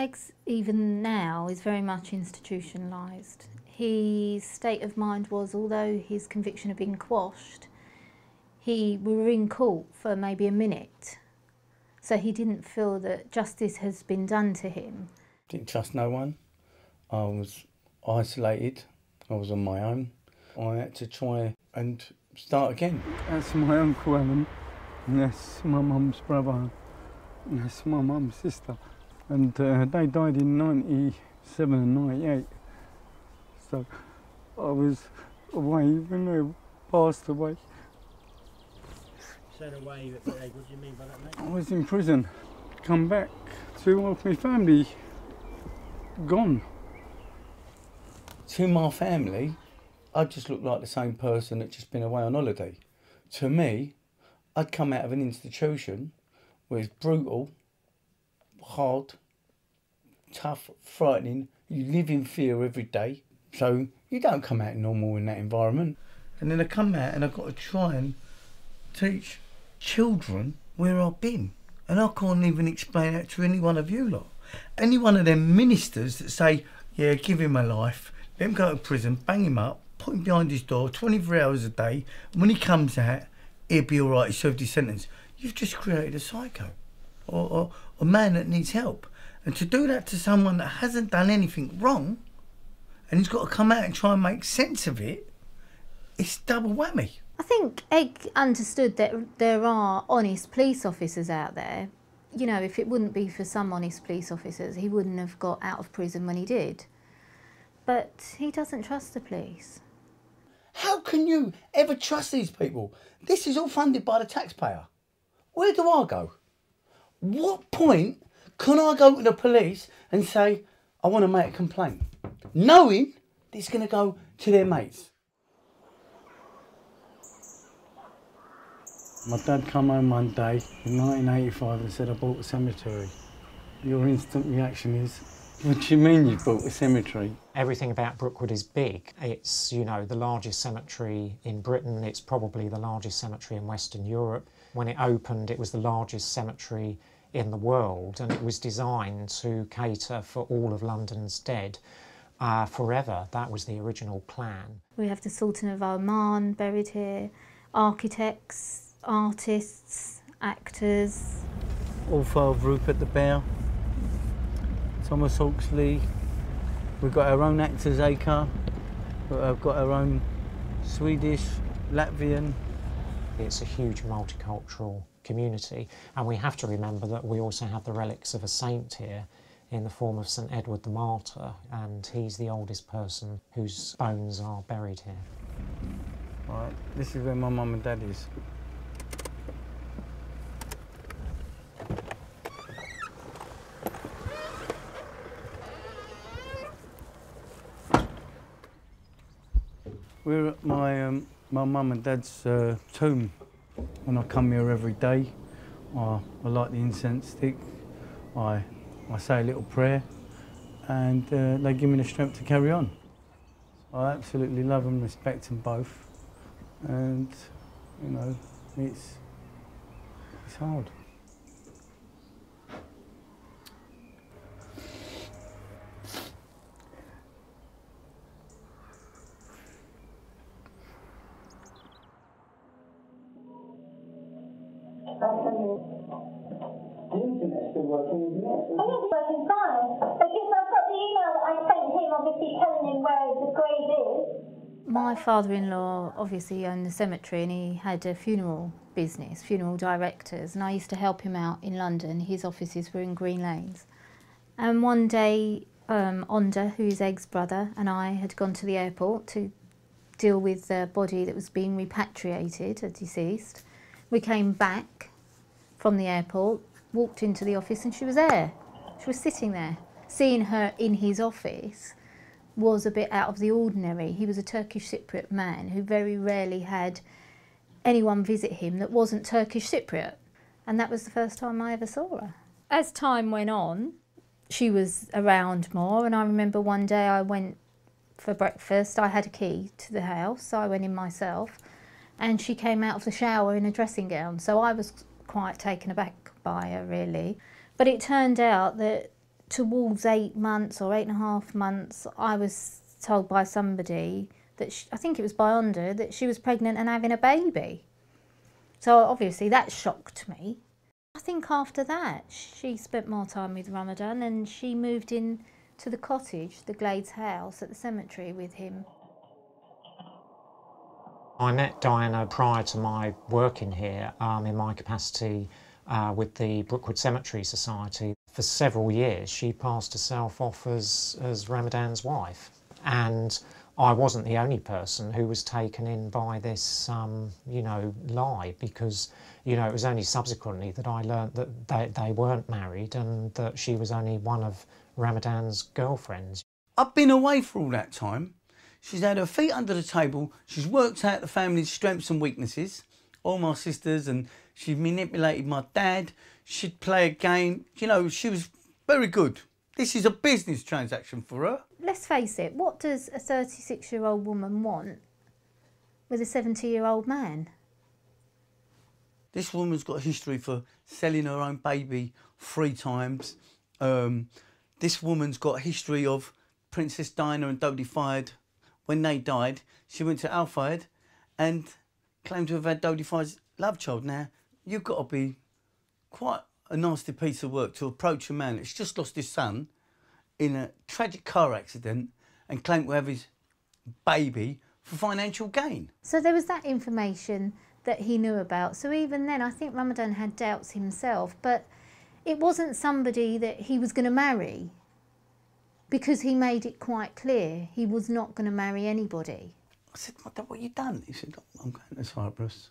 Eggs, even now, is very much institutionalised. His state of mind was, although his conviction had been quashed, he we were in court for maybe a minute, so he didn't feel that justice has been done to him. Didn't trust no one. I was isolated. I was on my own. I had to try and start again. That's my uncle Alan, and that's my mum's brother, and that's my mum's sister. And uh, they died in 97 and 98. So I was away when they passed away. Said away, but what do you mean by that, mate? I was in prison. Come back to all my family gone. To my family, I just looked like the same person that just been away on holiday. To me, I'd come out of an institution where it's brutal, hard, tough, frightening. You live in fear every day. So you don't come out normal in that environment. And then I come out and I've got to try and teach children where I've been. And I can't even explain that to any one of you lot. Any one of them ministers that say, yeah, give him a life, let him go to prison, bang him up, put him behind his door 24 hours a day, and when he comes out, he'll be all right, he served his sentence. You've just created a psycho or, or a man that needs help. And to do that to someone that hasn't done anything wrong, and he's got to come out and try and make sense of it, it's double whammy. I think Egg understood that there are honest police officers out there. You know, if it wouldn't be for some honest police officers, he wouldn't have got out of prison when he did. But he doesn't trust the police. How can you ever trust these people? This is all funded by the taxpayer. Where do I go? What point can I go to the police and say, I want to make a complaint? Knowing that it's going to go to their mates. My dad come home one day in 1985 and said, I bought a cemetery. Your instant reaction is, what do you mean you bought a cemetery? Everything about Brookwood is big. It's, you know, the largest cemetery in Britain. It's probably the largest cemetery in Western Europe. When it opened, it was the largest cemetery in the world and it was designed to cater for all of London's dead uh, forever. That was the original plan. We have the Sultan of Oman buried here, architects, artists, actors. All five Rupert the Bear, Thomas Hawksley. We've got our own actors acre. We've got our own Swedish, Latvian. It's a huge multicultural community and we have to remember that we also have the relics of a saint here in the form of St Edward the Martyr and he's the oldest person whose bones are buried here. Right, this is where my mum and dad is. We're at my um, my mum and dad's uh, tomb. When I come here every day, I, I light the incense stick. I I say a little prayer, and uh, they give me the strength to carry on. I absolutely love and respect them both, and you know it's it's hard. Father-in-law obviously owned the cemetery and he had a funeral business, funeral directors, and I used to help him out in London. His offices were in Green Lanes. And one day, um, Onda, who is Egg's brother, and I had gone to the airport to deal with the body that was being repatriated, a deceased. We came back from the airport, walked into the office and she was there. She was sitting there. Seeing her in his office was a bit out of the ordinary. He was a Turkish Cypriot man who very rarely had anyone visit him that wasn't Turkish Cypriot. And that was the first time I ever saw her. As time went on, she was around more and I remember one day I went for breakfast. I had a key to the house, so I went in myself and she came out of the shower in a dressing gown. So I was quite taken aback by her really. But it turned out that towards eight months or eight and a half months, I was told by somebody that she, I think it was by Onda that she was pregnant and having a baby. So obviously that shocked me. I think after that she spent more time with Ramadan and she moved in to the cottage, the Glades house at the cemetery with him. I met Diana prior to my working here um, in my capacity uh, with the Brookwood Cemetery Society. For several years, she passed herself off as, as Ramadan's wife. And I wasn't the only person who was taken in by this, um, you know, lie because, you know, it was only subsequently that I learnt that they, they weren't married and that she was only one of Ramadan's girlfriends. I've been away for all that time. She's had her feet under the table. She's worked out the family's strengths and weaknesses, all my sisters, and she manipulated my dad. She'd play a game. You know, she was very good. This is a business transaction for her. Let's face it, what does a 36 year old woman want with a 70 year old man? This woman's got a history for selling her own baby three times. Um, this woman's got a history of Princess Diana and Dodi Fayed. When they died, she went to Al Fayed and claimed to have had Dodi Fayed's love child. Now, you've got to be quite a nasty piece of work to approach a man that's just lost his son in a tragic car accident and claim to have his baby for financial gain. So there was that information that he knew about. So even then, I think Ramadan had doubts himself, but it wasn't somebody that he was going to marry because he made it quite clear he was not going to marry anybody. I said, what, what have you done? He said, I'm going to Cyprus.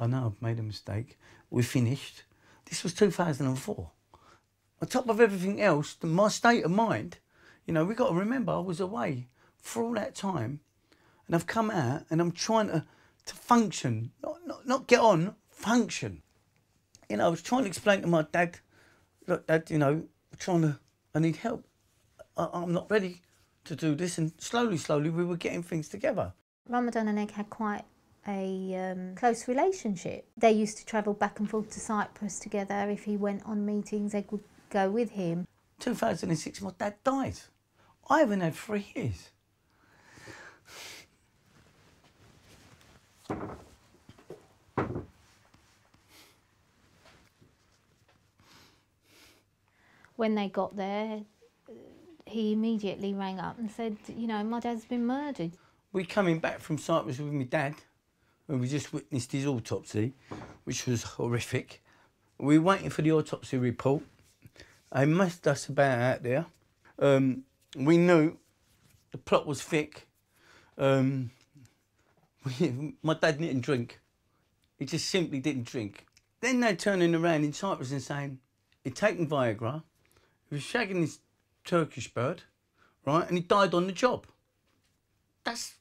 I know I've made a mistake. We finished. This was 2004. On top of everything else, my state of mind, you know, we've got to remember I was away for all that time and I've come out and I'm trying to, to function, not, not, not get on, function. You know, I was trying to explain to my dad, look, dad, you know, I'm trying to, I need help. I, I'm not ready to do this. And slowly, slowly, we were getting things together. Ramadan and Egg had quite a um, close relationship. They used to travel back and forth to Cyprus together. If he went on meetings, Egg would go with him. 2006, my dad died. I haven't had three years. When they got there, he immediately rang up and said, you know, my dad's been murdered. We're coming back from Cyprus with my dad, we just witnessed his autopsy, which was horrific. We were waiting for the autopsy report. They messed us about out there. Um, we knew the plot was thick. Um, we, my dad didn't drink. He just simply didn't drink. Then they're turning around in Cyprus and saying he'd taken Viagra, he was shagging this Turkish bird, right, and he died on the job. That's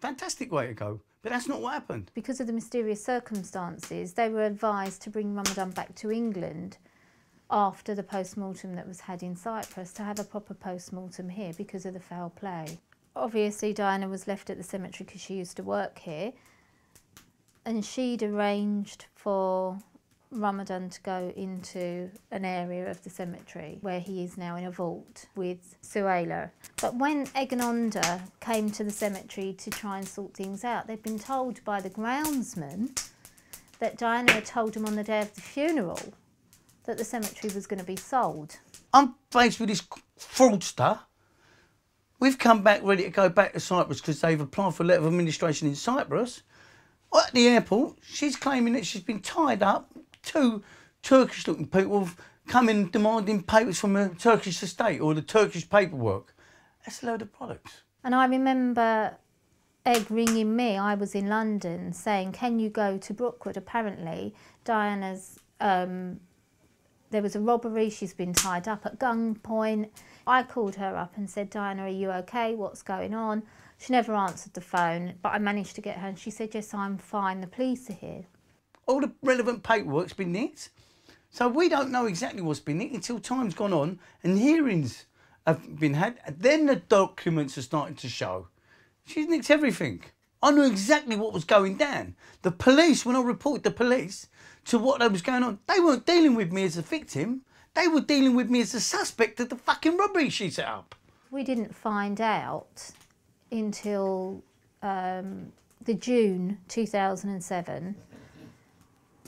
fantastic way to go. But that's not what happened. Because of the mysterious circumstances, they were advised to bring Ramadan back to England after the post-mortem that was had in Cyprus to have a proper post-mortem here because of the foul play. Obviously Diana was left at the cemetery because she used to work here and she'd arranged for Ramadan to go into an area of the cemetery where he is now in a vault with Suela. But when Egg and Onda came to the cemetery to try and sort things out, they'd been told by the groundsman that Diana had told him on the day of the funeral that the cemetery was going to be sold. I'm faced with this fraudster. We've come back ready to go back to Cyprus because they've applied for a letter of administration in Cyprus. At the airport, she's claiming that she's been tied up. Two Turkish looking people in demanding papers from the Turkish estate or the Turkish paperwork. That's a load of products. And I remember Egg ringing me, I was in London, saying, Can you go to Brookwood? Apparently, Diana's um, there was a robbery, she's been tied up at gunpoint. I called her up and said, Diana, are you okay? What's going on? She never answered the phone, but I managed to get her and she said, Yes, I'm fine, the police are here. All the relevant paperwork's been nicked. So we don't know exactly what's been nicked until time's gone on and hearings have been had. Then the documents are starting to show. She's nicked everything. I knew exactly what was going down. The police, when I reported the police to what was going on, they weren't dealing with me as a victim. They were dealing with me as a suspect of the fucking robbery she set up. We didn't find out until um, the June 2007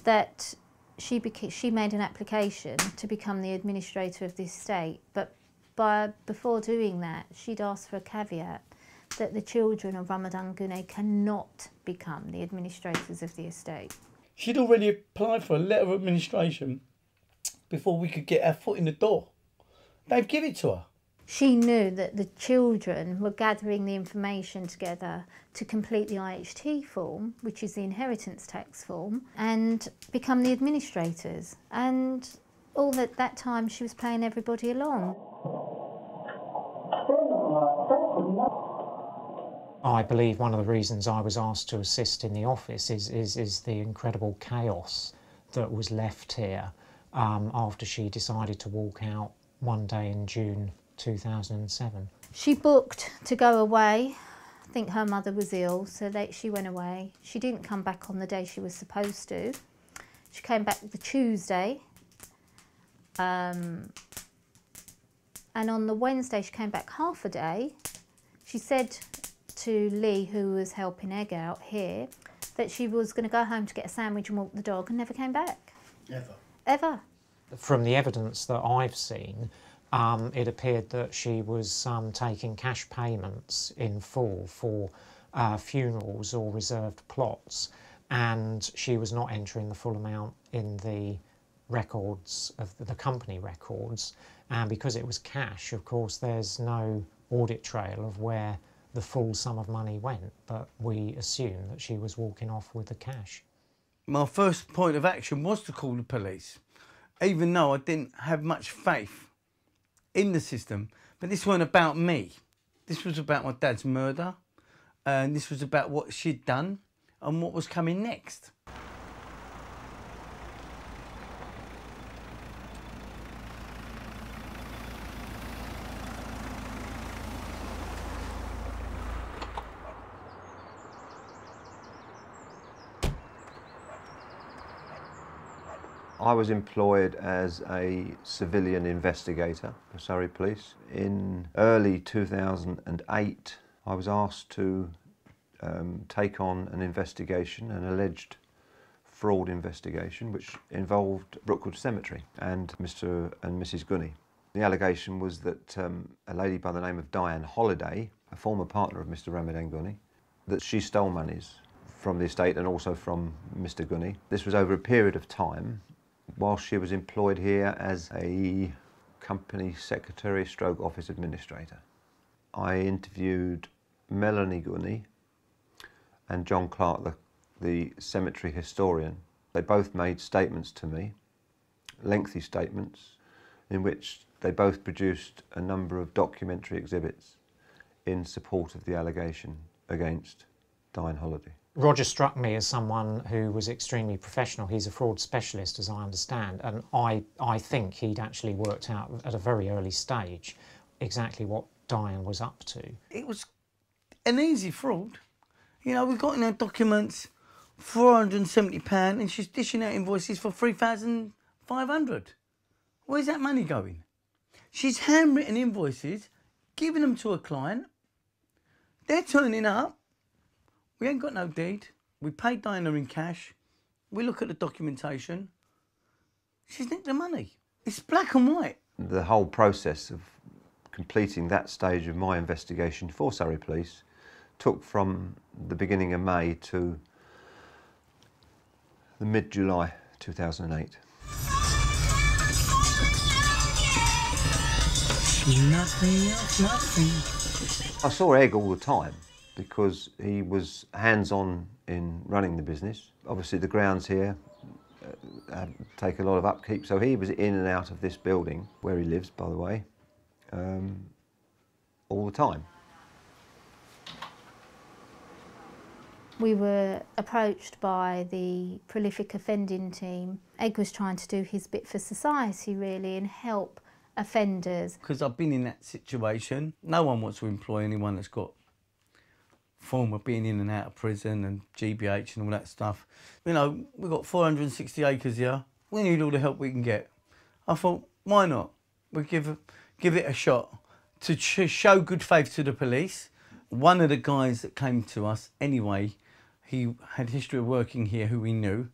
that she beca- she made an application to become the administrator of the estate, but by before doing that, she'd asked for a caveat that the children of Ramadan Guney cannot become the administrators of the estate. She'd already applied for a letter of administration before we could get our foot in the door. They've given it to her. She knew that the children were gathering the information together to complete the IHT form, which is the inheritance tax form, and become the administrators. And all that that time she was playing everybody along. I believe one of the reasons I was asked to assist in the office is, is, is the incredible chaos that was left here um, after she decided to walk out one day in June 2007. She booked to go away. I think her mother was ill, so they, she went away. She didn't come back on the day she was supposed to. She came back the Tuesday. Um, and on the Wednesday, she came back half a day. She said to Lee, who was helping Egg out here, that she was going to go home to get a sandwich and walk the dog and never came back. Ever. Ever. From the evidence that I've seen, um, it appeared that she was um, taking cash payments in full for uh, funerals or reserved plots, and she was not entering the full amount in the records of the, company records. And because it was cash, of course, there's no audit trail of where the full sum of money went, but we assume that she was walking off with the cash. My first point of action was to call the police, even though I didn't have much faith in the system. But this wasn't about me. This was about my dad's murder, and this was about what she'd done and what was coming next. I was employed as a civilian investigator for Surrey Police. In early 2008, I was asked to um, take on an investigation, an alleged fraud investigation, which involved Brookwood Cemetery and Mr. and Mrs. Guney. The allegation was that um, a lady by the name of Diane Holliday, a former partner of Mr. Ramadan Guney, that she stole monies from the estate and also from Mr. Guney. This was over a period of time whilst she was employed here as a company secretary stroke office administrator. I interviewed Melanie Guney and John Clark, the, the cemetery historian. They both made statements to me, lengthy statements, in which they both produced a number of documentary exhibits in support of the allegation against Diane Holiday. Roger struck me as someone who was extremely professional. He's a fraud specialist, as I understand, and I, I think he'd actually worked out at a very early stage exactly what Diane was up to. It was an easy fraud. You know, we've got in our documents £470 and she's dishing out invoices for 3500 Where's that money going? She's handwritten invoices, giving them to a client. They're turning up. We ain't got no deed. We paid Diana in cash. We look at the documentation. She's nicked the money. It's black and white. The whole process of completing that stage of my investigation for Surrey Police took from the beginning of May to the mid July 2008. I saw Egg all the time because he was hands on in running the business. Obviously, the grounds here uh, take a lot of upkeep, so he was in and out of this building where he lives, by the way, um, all the time. We were approached by the prolific offending team. Egg was trying to do his bit for society, really, and help offenders. Because I've been in that situation. No one wants to employ anyone that's got form of being in and out of prison and GBH and all that stuff. You know, we've got 460 acres here. We need all the help we can get. I thought, why not? We give give it a shot to show good faith to the police. One of the guys that came to us anyway, he had history of working here, who we knew,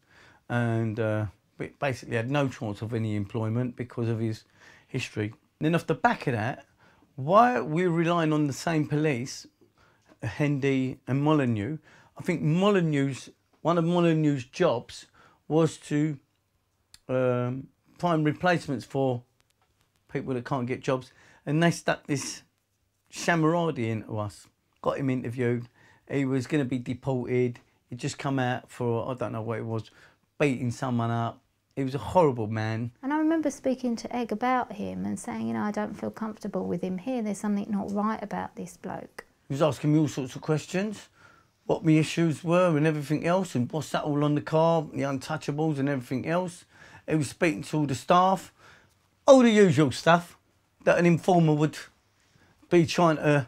and uh, basically had no chance of any employment because of his history. then off the back of that, why are we're relying on the same police, Hendy and Molyneux, I think Molyneux's one of Molyneux's jobs was to um, find replacements for people that can't get jobs, and they stuck this Shamaradi into us. Got him interviewed. He was going to be deported. He'd just come out for I don't know what it was, beating someone up. He was a horrible man. And I remember speaking to Egg about him and saying, you know, I don't feel comfortable with him here. There's something not right about this bloke. He was asking me all sorts of questions, what my issues were and everything else, and what's that all on the car, the untouchables and everything else. He was speaking to all the staff, all the usual stuff that an informer would be trying to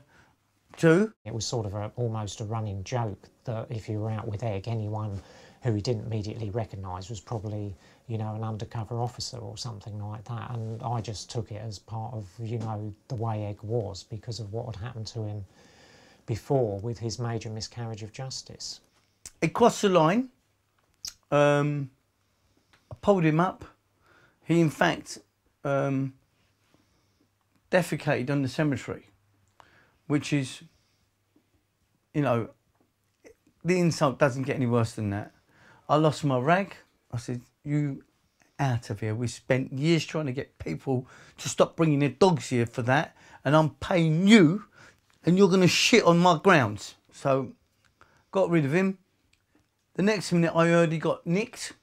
do. It was sort of a, almost a running joke that if you were out with Egg, anyone who he didn't immediately recognise was probably, you know, an undercover officer or something like that. And I just took it as part of, you know, the way Egg was because of what had happened to him before with his major miscarriage of justice. He crossed the line. Um, I pulled him up. He, in fact, um, defecated on the cemetery, which is, you know, the insult doesn't get any worse than that. I lost my rag. I said, You out of here. We spent years trying to get people to stop bringing their dogs here for that, and I'm paying you, and you're going to shit on my grounds. So, got rid of him. The next minute, I heard he got nicked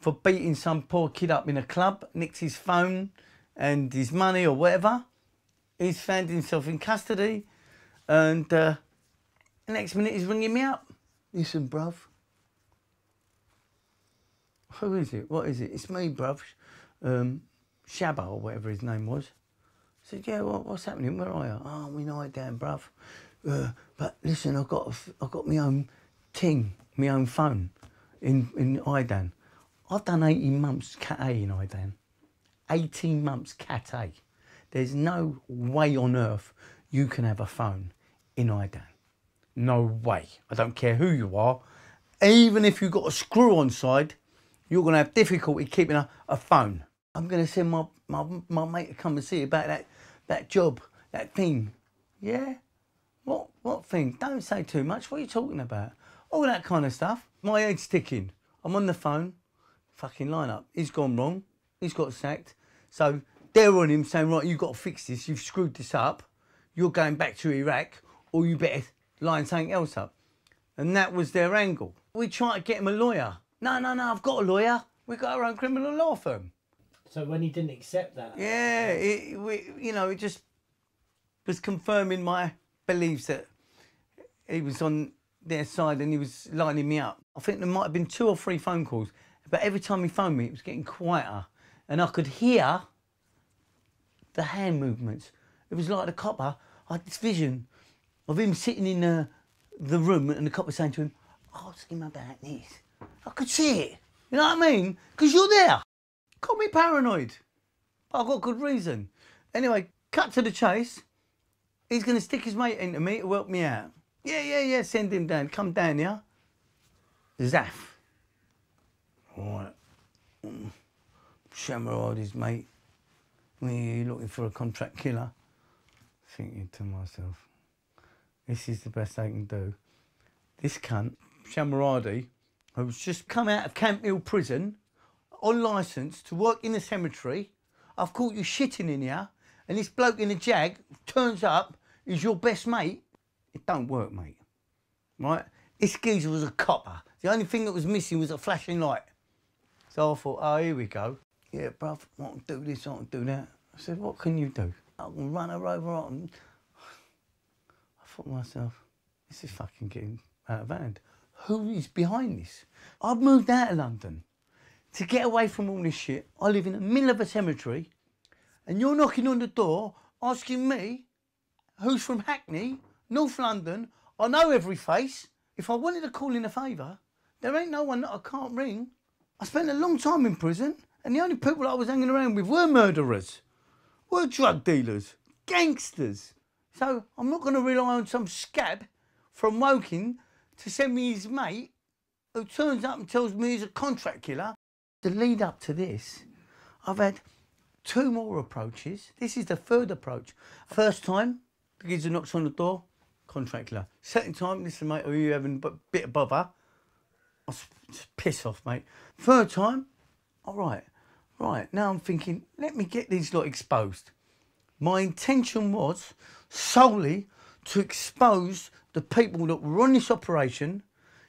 for beating some poor kid up in a club, nicked his phone and his money or whatever. He's found himself in custody, and uh, the next minute he's ringing me up. Listen, bruv. Who is it? What is it? It's me, bruv. Um, Shabba or whatever his name was. I said, yeah, what, what's happening? Where are you? Oh, we know it down, bruv. Uh, but listen, I've got, I've got my own ting, my own phone in, in Idan. I've done 18 months Cat A in Idan. 18 months Cat A. There's no way on earth you can have a phone in Idan. No way. I don't care who you are. Even if you've got a screw on side, you're going to have difficulty keeping a, a phone. I'm going to send my, my, my mate to come and see about that, that job, that thing. Yeah? What, what thing? Don't say too much. What are you talking about? All that kind of stuff. My head's ticking. I'm on the phone. Fucking line up. He's gone wrong. He's got sacked. So they're on him saying, right, you've got to fix this. You've screwed this up. You're going back to Iraq or you better line something else up. And that was their angle. We tried to get him a lawyer. No, no, no, I've got a lawyer. We've got our own criminal law firm. So when he didn't accept that, Yeah, it, we, you know, it just was confirming my beliefs that he was on their side and he was lining me up. I think there might have been two or three phone calls, but every time he phoned me, it was getting quieter, and I could hear the hand movements. It was like the copper. I had this vision of him sitting in the, the room, and the copper saying to him, oh, "Ask him about this." I could see it. You know what I mean? Because you're there. Call me paranoid. I've got good reason. Anyway, cut to the chase. He's going to stick his mate into me to help me out. Yeah, yeah, yeah, send him down. Come down here. Zaff. All right. Mm. Shamaradi's mate. Me looking for a contract killer. Thinking to myself, this is the best I can do. This cunt, Shamaradi, who's just come out of Camp Hill prison on licence to work in the cemetery. I've caught you shitting in here, and this bloke in a jag turns up, is your best mate. It don't work, mate. Right? This geezer was a copper. The only thing that was missing was a flashing light. So I thought, oh, here we go. Yeah, bruv, I to do this, I to do that. I said, what can you do? I can run her over. I, can... I thought to myself, this is fucking getting out of hand. Who is behind this? I've moved out of London to get away from all this shit. I live in the middle of a cemetery, and you're knocking on the door asking me who's from Hackney, North London. I know every face. If I wanted to call in a favour, there ain't no one that I can't ring. I spent a long time in prison, And the only people I was hanging around with were murderers, were drug dealers, gangsters. So I'm not going to rely on some scab from Woking to send me his mate who turns up and tells me he's a contract killer. The lead up to this, I've had two more approaches. This is the third approach. First time, the geezer knocks on the door, contract killer. Second time, listen, mate, are you having a bit of bother? I piss off, mate. Third time, all right, right. Now I'm thinking, let me get these lot exposed. My intention was solely to expose the people that were on this operation,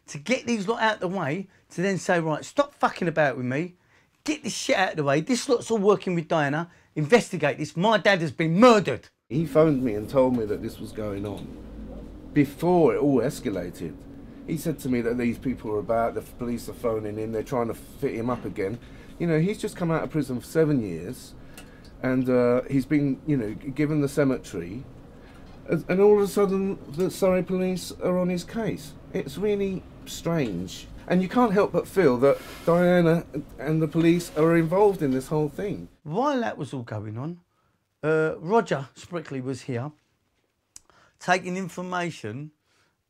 to get these lot out of the way, to then say, right, stop fucking about with me, get this shit out of the way. This lot's all working with Diana. Investigate this. My dad has been murdered. He phoned me and told me that this was going on before it all escalated. He said to me that these people are about, the police are phoning in, they're trying to fit him up again. You know, he's just come out of prison for seven years and uh, he's been, you know, given the cemetery. And and all of a sudden, the Surrey police are on his case. It's really strange. And you can't help but feel that Diana and the police are involved in this whole thing. While that was all going on, uh, Roger Sprickley was here taking information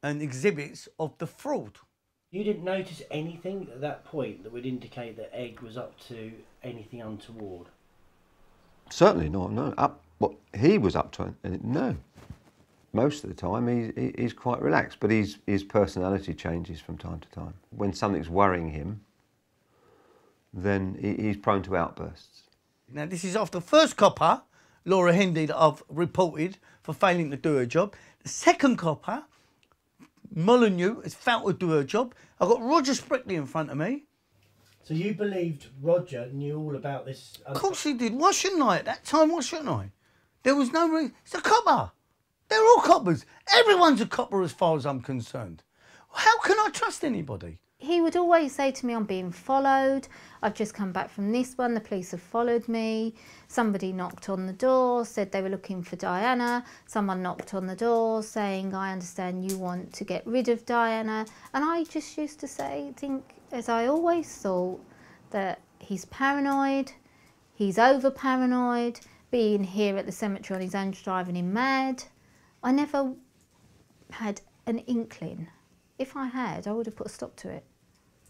and exhibits of the fraud. You didn't notice anything at that point that would indicate that Egg was up to anything untoward. Certainly not. No, up what he was up to. No, most of the time he, he, he's quite relaxed, but his his personality changes from time to time. When something's worrying him, then he, he's prone to outbursts. Now, this is after the first copper, Laura Hendy, that I've reported for failing to do her job. The second copper, Molyneux, has failed to do her job. I've got Roger Sprickley in front of me. So you believed Roger knew all about this? Of course he did. Why shouldn't I at that time? Why shouldn't I? There was no reason. It's a copper. They're all coppers. Everyone's a copper as far as I'm concerned. How can I trust anybody? He would always say to me, I'm being followed. I've just come back from this one. The police have followed me. Somebody knocked on the door, said they were looking for Diana. Someone knocked on the door saying, I understand you want to get rid of Diana. And I just used to say, think, as I always thought, that he's paranoid, he's over paranoid, being here at the cemetery on his own, driving him mad. I never had an inkling. If I had, I would have put a stop to it.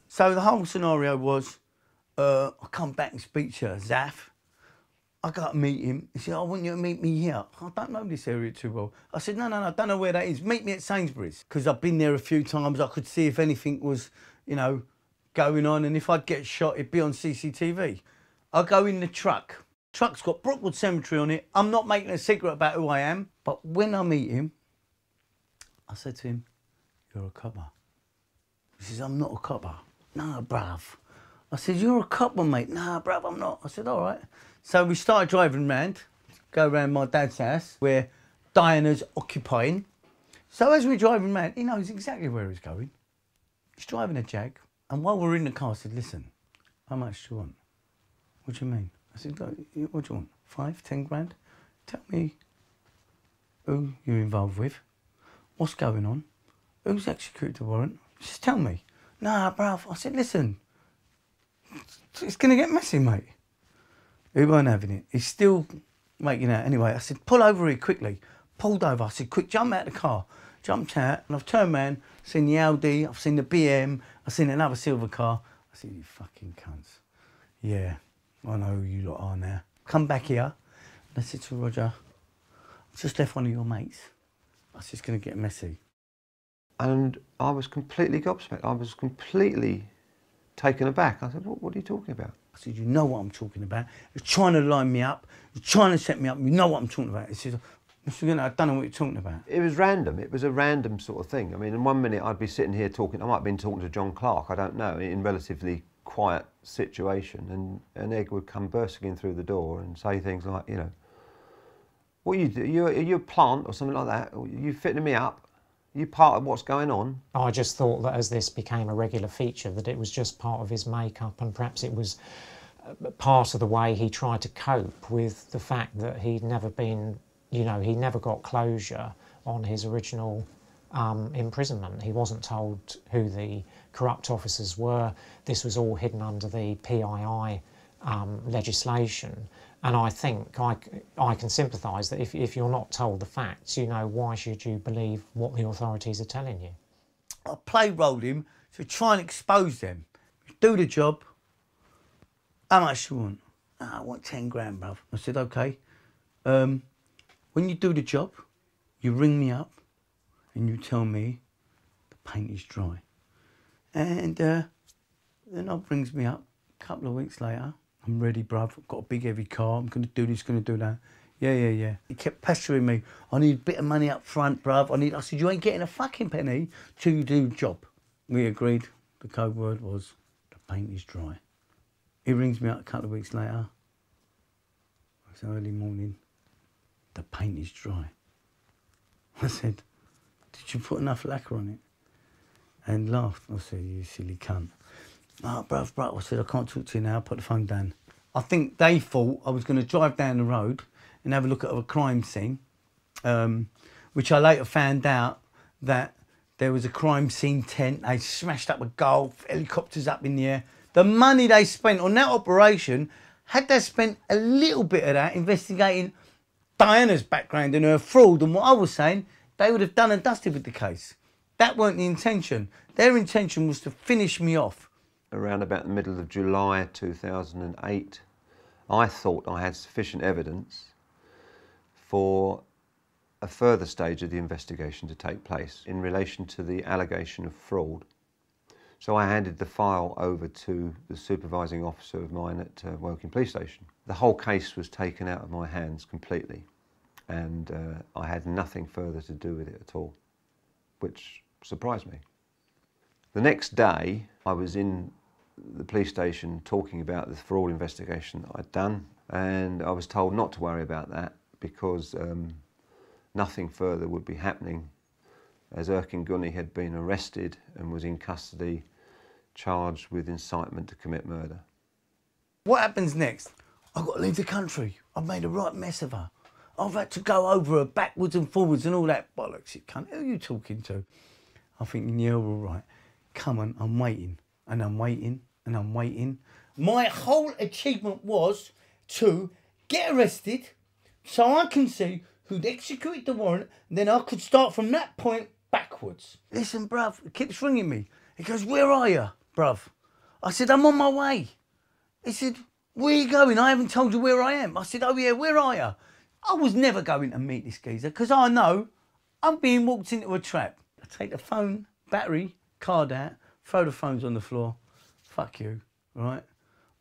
So the whole scenario was, uh, I come back and speak to Zaf. I got to meet him. He said, I want you to meet me here. I don't know this area too well. I said, no, no, no, I don't know where that is. Meet me at Sainsbury's. Because I've been there a few times. I could see if anything was, you know, going on. And if I'd get shot, it'd be on CCTV. I go in the truck. Truck's got Brookwood Cemetery on it. I'm not making a secret about who I am. But when I meet him, I said to him, you're a copper. He says, I'm not a copper. Nah, bruv. I said, you're a copper, mate. Nah, bruv, I'm not. I said, all right. So we started driving round, go round my dad's house where Diana's occupying. So as we're driving round, he knows exactly where he's going. He's driving a Jag. And while we're in the car, I said, listen, how much do you want? What do you mean? I said, what do you want? Five, ten grand? Tell me who you're involved with, what's going on, who's executed the warrant. Just tell me. Nah, bruv. I said, listen, it's going to get messy, mate. He weren't having it. He's still making out. Anyway, I said, pull over here quickly. Pulled over. I said, quick, jump out of the car. Jumped out, and I've turned round, seen the Audi, I've seen the BM, I've seen another silver car. I said, you fucking cunts. Yeah, I know who you lot are now. Come back here. And I said to Roger, just left one of your mates. That's just going to get messy. And I was completely gobsmacked. I was completely taken aback. I said, what, what are you talking about? I said, you know what I'm talking about. You're trying to line me up. You're trying to set me up. You know what I'm talking about. He said, Mr. Guney, I don't know what you're talking about. It was random. It was a random sort of thing. I mean, in one minute I'd be sitting here talking. I might have been talking to John Clark. I don't know. In relatively quiet situation, and an egg would come bursting in through the door and say things like, you know, "What you do? You you a plant or something like that? You fitting me up? You part of what's going on?" I just thought that as this became a regular feature, that it was just part of his makeup, and perhaps it was uh, part of the way he tried to cope with the fact that he'd never been, you know, he never got closure on his original um, imprisonment. He wasn't told who the corrupt officers were. This was all hidden under the PII um, legislation. And I think I, I can sympathise that if, if you're not told the facts, you know, why should you believe what the authorities are telling you? I play roll him to try and expose them. Do the job. How much you want? "Ah, I want 10 grand, bruv. I said, okay. Um, when you do the job, you ring me up and you tell me the paint is dry. And uh, then Bob brings me up a couple of weeks later. I'm ready, bruv. I've got a big heavy car. I'm going to do this, going to do that. Yeah, yeah, yeah. He kept pestering me. I need a bit of money up front, bruv. I need. I said, you ain't getting a fucking penny you do job. We agreed. The code word was, the paint is dry. He rings me up a couple of weeks later. It's early morning. The paint is dry. I said, did you put enough lacquer on it? And laughed. I said, you silly cunt. Oh, bruv, bruv. I said, I can't talk to you now. Put the phone down. I think they thought I was going to drive down the road and have a look at a crime scene, um, which I later found out that there was a crime scene tent. They smashed up a golf, helicopters up in the air. The money they spent on that operation, had they spent a little bit of that investigating Diana's background and her fraud and what I was saying, they would have done and dusted with the case. That weren't the intention. Their intention was to finish me off. Around about the middle of July 2008, I thought I had sufficient evidence for a further stage of the investigation to take place in relation to the allegation of fraud. So I handed the file over to the supervising officer of mine at uh, Woking Police Station. The whole case was taken out of my hands completely, and uh, I had nothing further to do with it at all, which surprised me. The next day, I was in the police station talking about the fraud investigation I'd done, and I was told not to worry about that because um, nothing further would be happening as Erkin Guney had been arrested and was in custody, charged with incitement to commit murder. What happens next? I've got to leave the country. I've made a right mess of her. I've had to go over her backwards and forwards and all that bollocks. You cunt. Who are you talking to? I think, yeah, all right. Come on, I'm waiting and I'm waiting and I'm waiting. My whole achievement was to get arrested so I can see who'd executed the warrant, then I could start from that point backwards. Listen, bruv, he keeps ringing me. He goes, Where are you, bruv? I said, I'm on my way. He said, Where are you going? I haven't told you where I am. I said, Oh, yeah, where are you? I was never going to meet this geezer because I know I'm being walked into a trap. I take the phone, battery, card out, throw the phones on the floor. Fuck you, right?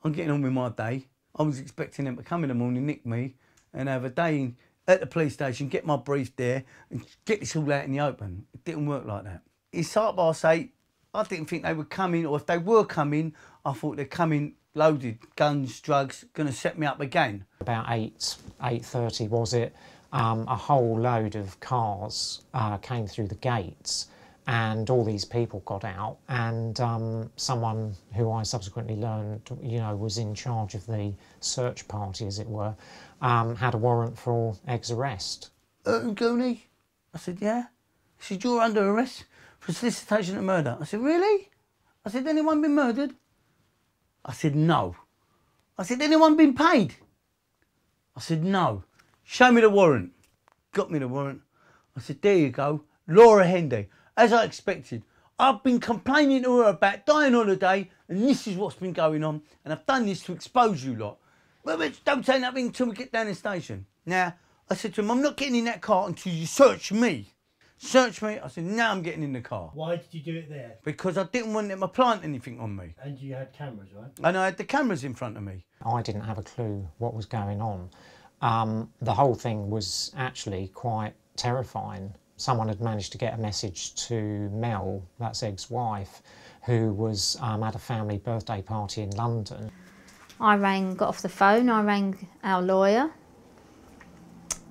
I'm getting on with my day. I was expecting them to come in the morning, nick me, and have a day at the police station, get my brief there, and get this all out in the open. It didn't work like that. It's half past eight. I didn't think they would come in, or if they were coming, I thought they'd come in loaded, guns, drugs, going to set me up again. About 8, 8.30 was it, um, a whole load of cars uh, came through the gates and all these people got out and um, someone who I subsequently learned, you know, was in charge of the search party, as it were, um, had a warrant for Egg's arrest. Uh, Guney? I said, yeah. He said, you're under arrest for solicitation of murder. I said, really? I said, anyone been murdered? I said, no. I said, anyone been paid? I said, no. Show me the warrant. Got me the warrant. I said, there you go. Laura Hendy. As I expected. I've been complaining to her about Diane Holliday, and this is what's been going on. And I've done this to expose you lot. Well, bitch, don't say nothing until we get down the station. Now, I said to him, I'm not getting in that car until you search me. Search me. I said, now I'm getting in the car. Why did you do it there? Because I didn't want them to plant anything on me. And you had cameras, right? And I had the cameras in front of me. I didn't have a clue what was going on. Um, the whole thing was actually quite terrifying. Someone had managed to get a message to Mel, that's Egg's wife, who was um, at a family birthday party in London. I rang, got off the phone, I rang our lawyer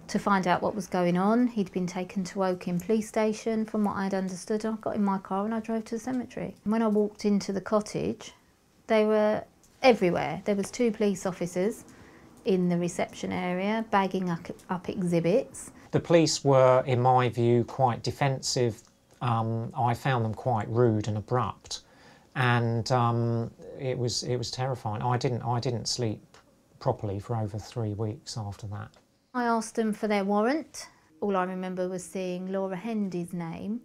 to find out what was going on. He'd been taken to Woking police station, from what I'd understood. I got in my car and I drove to the cemetery. When I walked into the cottage, they were everywhere. There was two police officers in the reception area bagging up, up exhibits. The police were, in my view, quite defensive. Um, I found them quite rude and abrupt. and um, it was it was terrifying. I didn't I didn't sleep properly for over three weeks after that. I asked them for their warrant. All I remember was seeing Laura Hendy's name,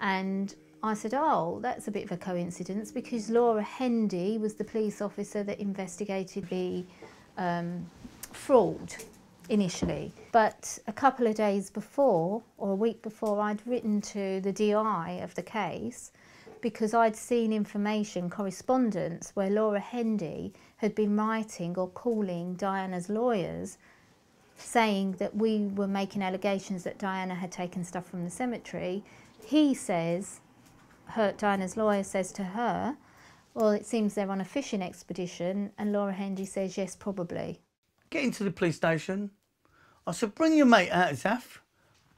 and I said, "Oh, that's a bit of a coincidence because Laura Hendy was the police officer that investigated the um, fraud initially. But a couple of days before, or a week before, I'd written to the DI of the case because I'd seen information, correspondence, where Laura Hendy had been writing or calling Diana's lawyers saying that we were making allegations that Diana had taken stuff from the cemetery. He says, her, Diana's lawyer says to her, well, it seems they're on a fishing expedition, and Laura Hendy says, yes, probably. Get into the police station. I said, bring your mate out, Zaf.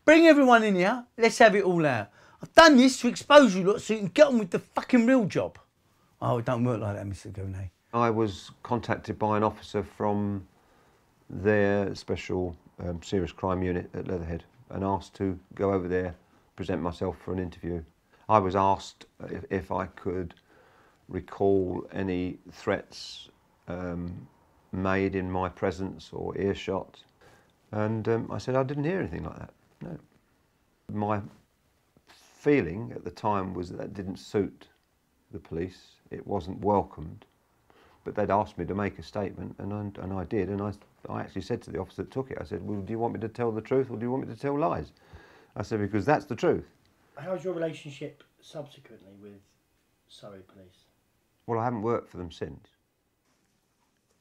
Bring everyone in here. Let's have it all out. I've done this to expose you lot so you can get on with the fucking real job. Oh, it don't work like that, Mr. Guney. I was contacted by an officer from their special um, serious crime unit at Leatherhead and asked to go over there, present myself for an interview. I was asked if, if I could recall any threats um, made in my presence or earshot, and um, I said I didn't hear anything like that. No. My feeling at the time was that, that didn't suit the police. It wasn't welcomed. But they'd asked me to make a statement, and I, and I did. And I, I actually said to the officer that took it, I said, well, do you want me to tell the truth or do you want me to tell lies? I said, because that's the truth. How's your relationship subsequently with Surrey Police? Well, I haven't worked for them since.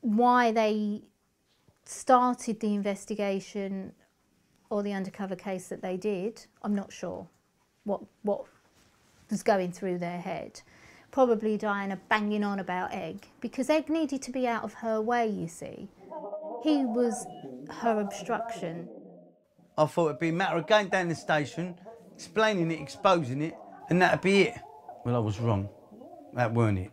Why they started the investigation or the undercover case that they did, I'm not sure what, what was going through their head. Probably Diana banging on about Egg because Egg needed to be out of her way, you see. He was her obstruction. I thought it'd be a matter of going down the station, explaining it, exposing it, and that'd be it. Well, I was wrong. That weren't it.